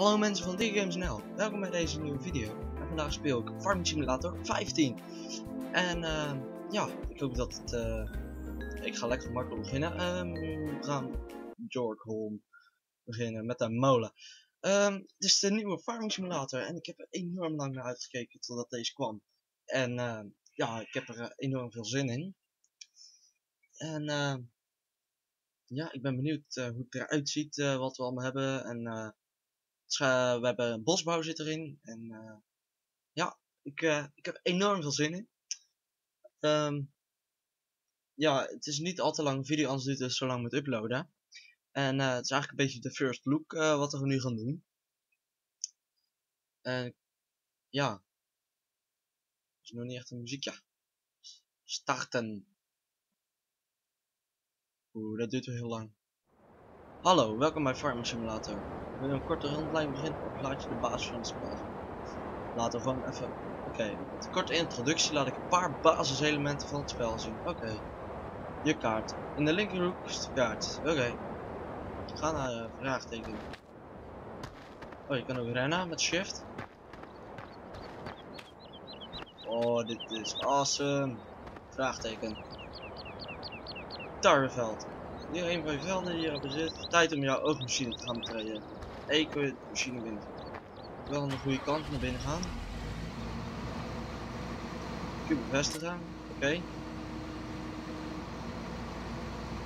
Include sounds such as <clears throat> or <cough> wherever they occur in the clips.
Hallo mensen van DigiGamesNL, welkom bij deze nieuwe video. En vandaag speel ik Farming Simulator 15. En uh, ja, ik hoop dat het... Uh, ik ga lekker makkelijk beginnen. Um, we gaan Jorkholm beginnen met een molen. Um, het is de nieuwe Farming Simulator en ik heb er enorm lang naar uitgekeken totdat deze kwam. En uh, ja, ik heb er uh, enorm veel zin in. En ja, ik ben benieuwd uh, hoe het eruit ziet, wat we allemaal hebben. En we hebben bosbouw zit erin. En ja, ik, ik heb enorm veel zin in. Um, ja, het is niet al te lang video, anders duurt het zo lang met uploaden. En het is eigenlijk een beetje de first look wat we nu gaan doen. En ja, het is nog niet echt een muziekje. Starten. Oeh, dat duurt wel heel lang. Hallo, welkom bij Farming Simulator. Wil een korte rondleiding beginnen of laat je de basis van het spel Laten we gewoon even... Oké, okay. met korte introductie laat ik een paar basiselementen van het spel zien. Oké. Je kaart. In de linkerhoek is de kaart. Oké. Ga naar uh, vraagteken. Oh, je kan ook rennen met shift. Oh, dit is awesome. Vraagteken tarweveld. Hier een van je velden die hierop zit. Tijd om jouw oogmachine te gaan betreden. Eco de machine binnen. Wel aan de goede kant naar binnen gaan. Q bevestigen. Oké. Okay.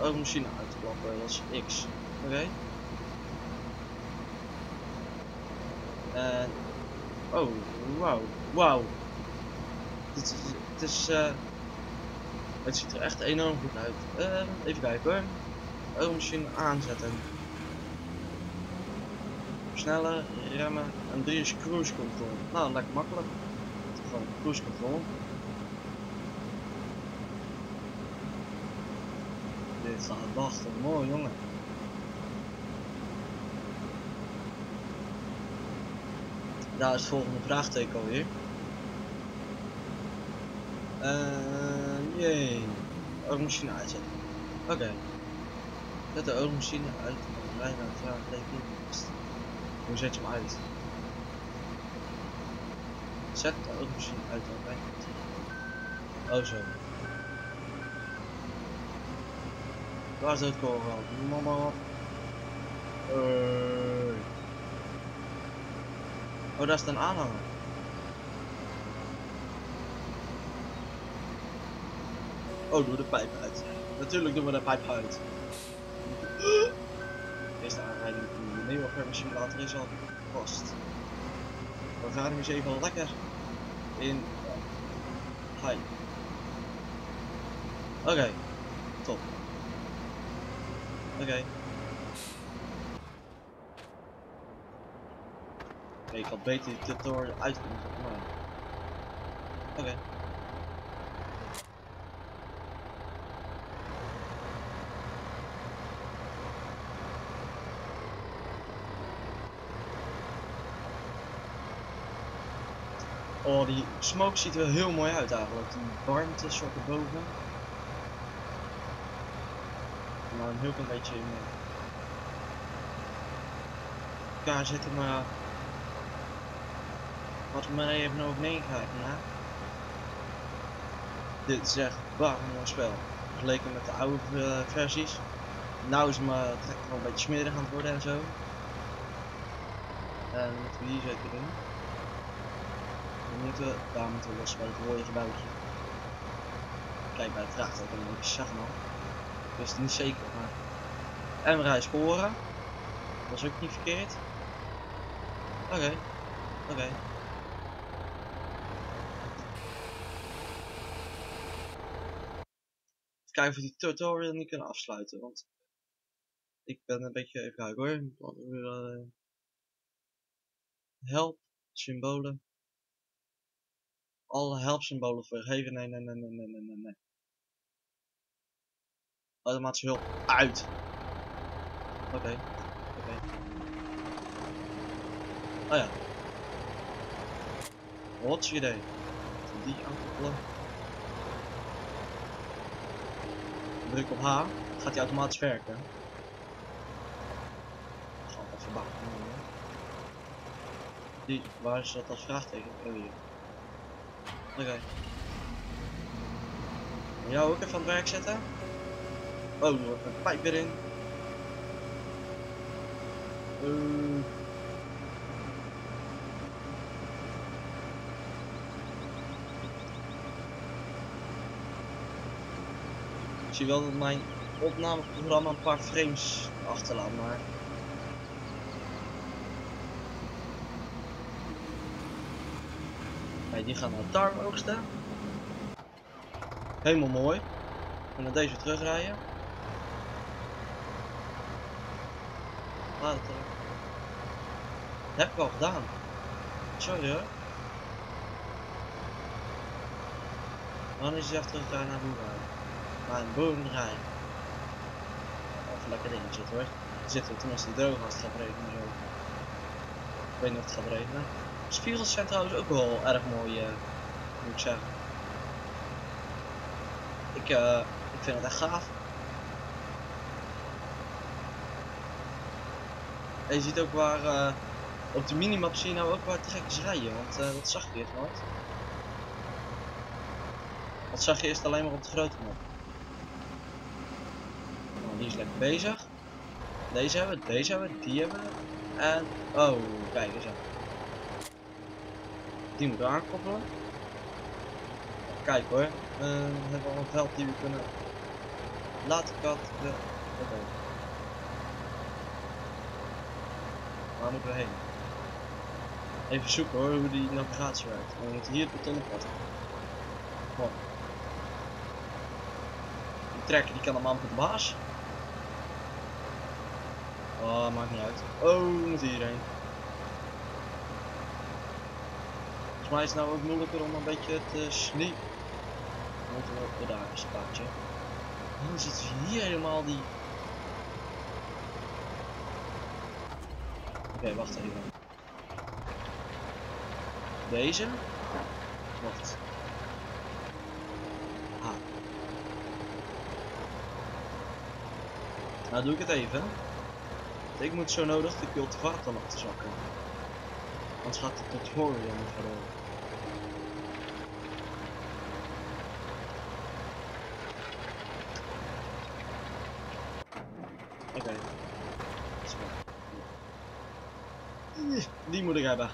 Oogmachine uitklappen. Dat is X. Oké. En... Oh, wauw. Wauw. Dit is... Het. Uh, het ziet er echt enorm goed uit. Uh, even kijken hoor. Oogmachine aanzetten. Versnellen, remmen en 3 is cruise control. Nou, lekker makkelijk. Gewoon cruise control. Dit staat wachten, mooi jongen. Daar is het volgende vraagteken alweer. Uh, jee. Oogmachine uitzetten. Oké. Zet de oogmachine uit. Bijna vraagteken. Hoe zet je hem uit? Zet de oogmachine uit. Oké. Oh zo. Waar is het koolveld? Mama. Uh. Oh, daar is een aanhanger. Oh, doe de pijp uit. Natuurlijk doen we de pijp uit. Deze aanrijding van de simulator is al vast. We gaan hem eens even lekker in Hi. Oké, okay. top. Oké. Okay. Ik had beter die tutorial uit kunnen Oké. Oh, die smoke ziet er wel heel mooi uit eigenlijk. Die warmte soort erboven. Nou, een heel klein beetje in elkaar zitten, maar wat maar even over meekijken, hè. Dit is echt warm mooi spel. Vergeleken met de oude uh, versies. Nou is maar het wel een beetje smerig aan het worden en zo. En wat we hier zeker doen. Daar moeten we los bij het rode gebouwtje. Kijk bij het vraagteken, ik zag nog. Ik wist het niet zeker, maar... En we rijden sporen. Dat is ook niet verkeerd. Oké, oké. Okay. Kijken of we die tutorial niet kunnen afsluiten, want ik ben een beetje even hoor. Help, symbolen alle helpsymbolen vergeven. Nee, nee, nee, nee, nee, nee, nee. Automatische hulp uit. Oké, oké. Oh ja. Wat idee? Die aankoppelen. Druk op H, gaat hij automatisch werken. Die, waar is dat als vraagteken? Oh. Oké. Jou ook even aan het werk zetten. Oh, er wordt een pijp weer in. Uh. Ik zie wel dat mijn opnameprogramma een paar frames achterlaat, maar... Kijk, die gaan naar tarwe oogsten. Helemaal mooi. En dan deze terugrijden. Laat terug. Heb ik al gedaan. Sorry hoor. Dan is hij teruggegaan naar boerderij. Naar een. Even lekker in zitten hoor. Zitten we tenminste droog als het gaat regenen. Ik weet niet of het gaat regenen. Spiegels zijn trouwens ook wel erg mooi, uh, moet ik zeggen. Ik, uh, ik vind het echt gaaf. En je ziet ook waar, uh, op de minimap zie je nou ook waar trekkers rijden, want dat zag je eerst nooit. Dat zag je eerst alleen maar op de grote map. Nou, die is lekker bezig. Deze hebben we, deze hebben we, die hebben we. En, oh, kijk eens aan. Die moeten we aankoppelen. Kijk hoor, we hebben al een veld die we kunnen laten kat. Okay. Waar moeten we heen? Even zoeken hoor, hoe die navigatie werkt. We moeten hier het beton opvatten. Kom. Die trekker die kan hem amper de baas. Oh, maakt niet uit. Oh, we moeten hierheen. Volgens mij is het nou ook moeilijker om een beetje te sneeuw. Moeten we daar een. Dan we hier helemaal die. Oké, wacht even. Deze? Wacht. Ah. Nou doe ik het even. Ik moet zo nodig de cultivator nog te zakken. Anders gaat het tutorial verloren. Oké. Okay. Die moet ik hebben.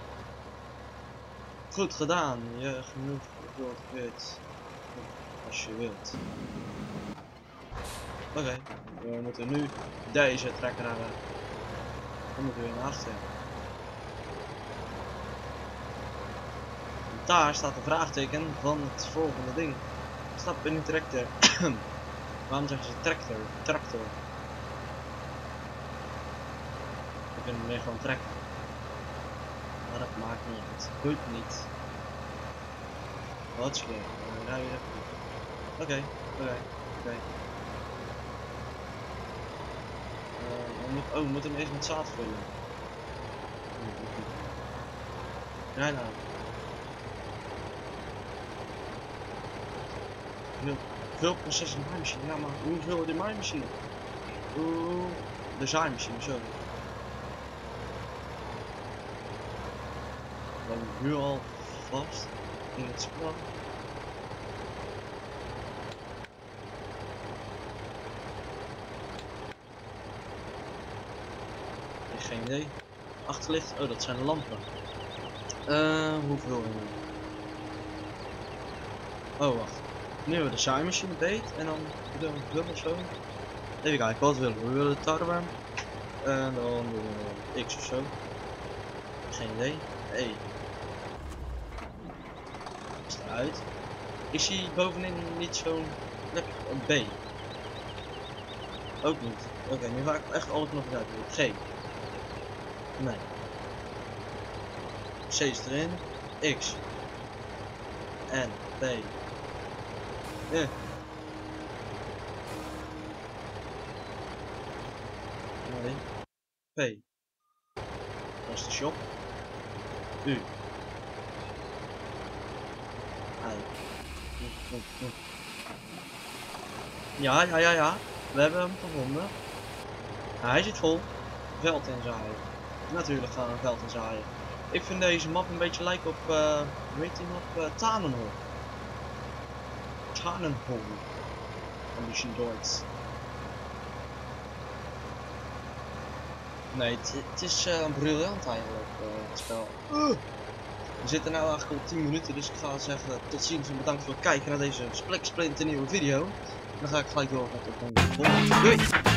Goed gedaan. Je genoeg geduld weet. Als je wilt. Oké. We moeten nu deze trekker hebben. Dan moeten we weer naar achteren. Daar staat een vraagteken van het volgende ding. Stap in een tractor. <clears throat> Waarom zeggen ze tractor? Tractor. We kunnen meer gewoon trekken. Maar dat maakt niet uit. Doet niet. Wat is weer? Oké, oké, oké. Oh, we moeten hem even met zaad vullen. Ja, nou. Veel, proces in de maaimachine. Ja, maar hoeveel de maaimachine? Oeh, de zaaimachine, zo. Dan nu al vast in het spel. geen idee. Achterlicht, oh dat zijn lampen. Uh, hoeveel? Oh wacht. Nu hebben we de zaaimachine beet en dan doen we dubbel zo. Even kijken, wat willen we? We willen tarwe. En dan doen we X of zo. Geen idee. Hey. Is eruit. Ik zie bovenin niet zo'n een B. Ook niet. Oké, nu ga ik echt alle knoppen uit. G. Nee. C is erin. X. N. P. Eh. Nee. P. Dat is de shop. U. I. Ja, ja, ja, ja. We hebben hem gevonden. Hij zit vol. Veld in zaaien. Natuurlijk gaan we veld in zaaien. Ik vind deze map een beetje lijken op, uh, hoe heet die map? Uh, Tanenhol. Tanenhol. Van Machine Deutsch. Nee, het is uh, briljant eigenlijk, uh, het spel. We zitten nu eigenlijk al 10 minuten, dus ik ga zeggen tot ziens en bedankt voor het kijken naar deze splik nieuwe video. Dan ga ik gelijk door met de volgende. Doei!